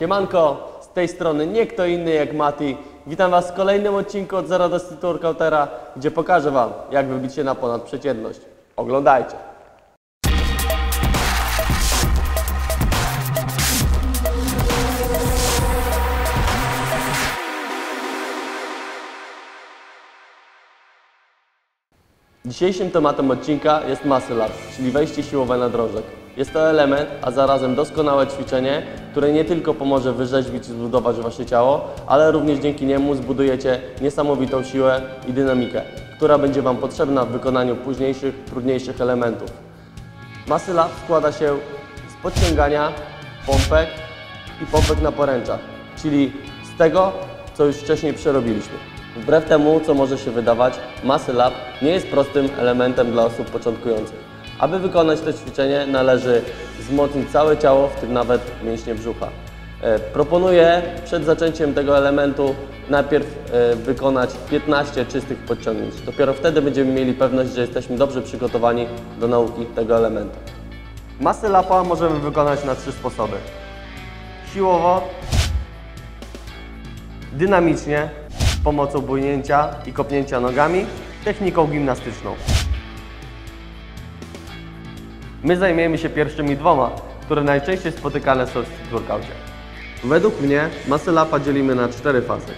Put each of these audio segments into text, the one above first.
Siemanko, z tej strony nie kto inny jak Mati. Witam Was w kolejnym odcinku od Zera do Street Workoutera, gdzie pokażę Wam, jak wybić się na ponadprzeciętność. Oglądajcie. Dzisiejszym tematem odcinka jest muscle up, czyli wejście siłowe na drążek. Jest to element, a zarazem doskonałe ćwiczenie, które nie tylko pomoże wyrzeźbić i zbudować Wasze ciało, ale również dzięki niemu zbudujecie niesamowitą siłę i dynamikę, która będzie Wam potrzebna w wykonaniu późniejszych, trudniejszych elementów. Muscle up składa się z podciągania, pompek i pompek na poręczach, czyli z tego, co już wcześniej przerobiliśmy. Wbrew temu, co może się wydawać, muscle up nie jest prostym elementem dla osób początkujących. Aby wykonać to ćwiczenie należy wzmocnić całe ciało, w tym nawet mięśnie brzucha. E, Proponuję przed zaczęciem tego elementu najpierw e, wykonać 15 czystych podciągnięć. Dopiero wtedy będziemy mieli pewność, że jesteśmy dobrze przygotowani do nauki tego elementu. Muscle upa możemy wykonać na trzy sposoby. Siłowo, dynamicznie, z pomocą bujnięcia i kopnięcia nogami, techniką gimnastyczną. My zajmiemy się pierwszymi dwoma, które najczęściej spotykane są w workoutie. Według mnie muscle upa dzielimy na cztery fazy.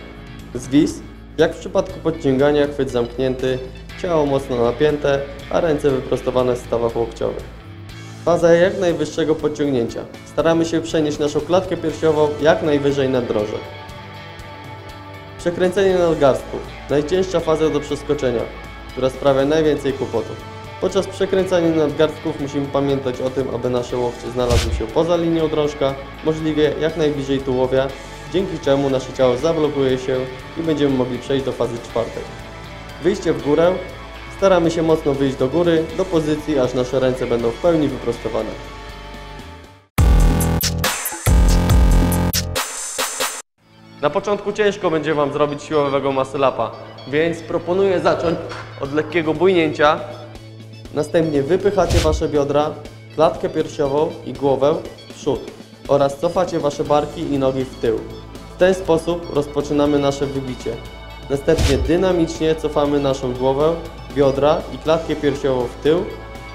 Zwis, jak w przypadku podciągania, chwyt zamknięty, ciało mocno napięte, a ręce wyprostowane w stawach łokciowych. Faza jak najwyższego podciągnięcia. Staramy się przenieść naszą klatkę piersiową jak najwyżej nad drążek. Przekręcenie nadgarstków. Najcięższa faza do przeskoczenia, która sprawia najwięcej kłopotów. Podczas przekręcania nadgarstków musimy pamiętać o tym, aby nasze łokcie znalazły się poza linią drążka, możliwie jak najbliżej tułowia, dzięki czemu nasze ciało zablokuje się i będziemy mogli przejść do fazy czwartej. Wyjście w górę. Staramy się mocno wyjść do góry, do pozycji, aż nasze ręce będą w pełni wyprostowane. Na początku ciężko będzie Wam zrobić siłowego muscle upa, więc proponuję zacząć od lekkiego bujnięcia. Następnie wypychacie Wasze biodra, klatkę piersiową i głowę w przód oraz cofacie Wasze barki i nogi w tył. W ten sposób rozpoczynamy nasze wybicie. Następnie dynamicznie cofamy naszą głowę, biodra i klatkę piersiową w tył,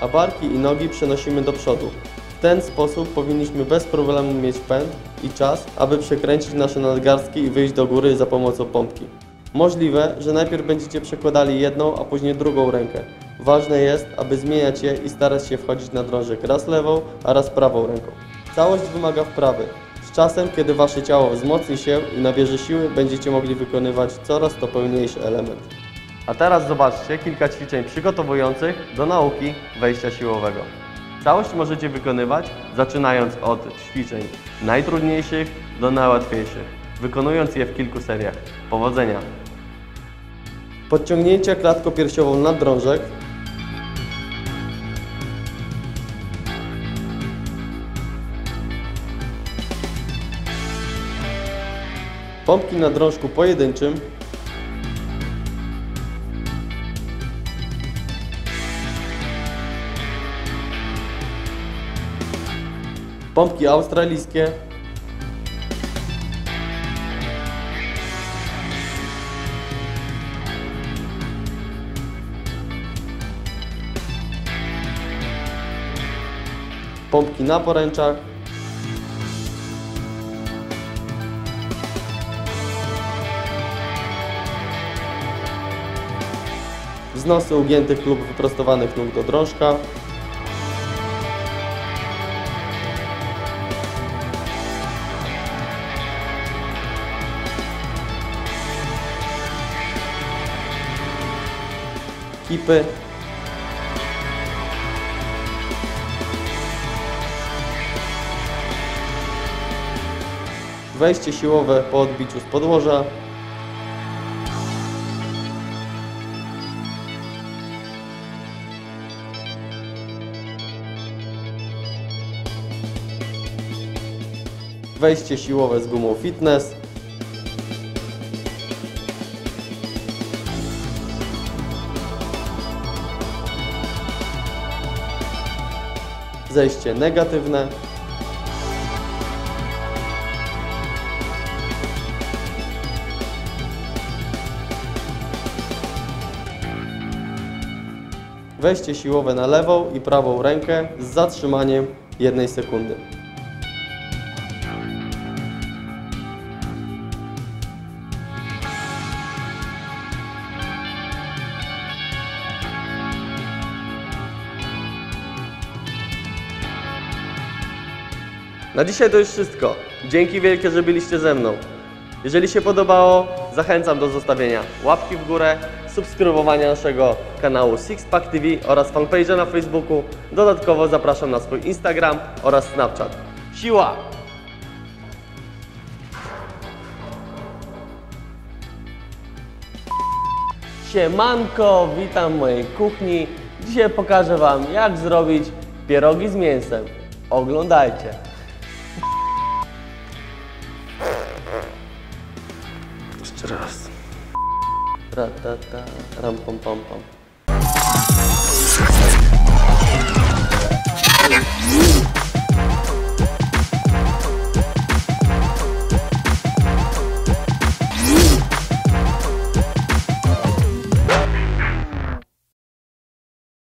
a barki i nogi przenosimy do przodu. W ten sposób powinniśmy bez problemu mieć pęd i czas, aby przekręcić nasze nadgarstki i wyjść do góry za pomocą pompki. Możliwe, że najpierw będziecie przekładali jedną, a później drugą rękę. Ważne jest, aby zmieniać je i starać się wchodzić na drążek raz lewą, a raz prawą ręką. Całość wymaga wprawy. Z czasem, kiedy Wasze ciało wzmocni się i nabierze siły, będziecie mogli wykonywać coraz to pełniejszy element. A teraz zobaczcie kilka ćwiczeń przygotowujących do nauki wejścia siłowego. Całość możecie wykonywać zaczynając od ćwiczeń najtrudniejszych do najłatwiejszych, wykonując je w kilku seriach. Powodzenia! Podciągnięcie klatką piersiową nad drążek. Pompki na drążku pojedynczym. Pompki australijskie. Pompki na poręczach. Wznosy ugiętych lub wyprostowanych nóg do drążka. Kipy. Wejście siłowe po odbiciu z podłoża. wejście siłowe z gumą fitness, zejście negatywne, wejście siłowe na lewą i prawą rękę z zatrzymaniem jednej sekundy. Na dzisiaj to już wszystko. Dzięki wielkie, że byliście ze mną. Jeżeli się podobało, zachęcam do zostawienia łapki w górę, subskrybowania naszego kanału Sixpack TV oraz fanpage'a na Facebooku. Dodatkowo zapraszam na swój Instagram oraz Snapchat. Siła! Siemanko, witam w mojej kuchni. Dzisiaj pokażę Wam, jak zrobić pierogi z mięsem. Oglądajcie. Раз. Ра-та-та, рам-пам-пам-пам.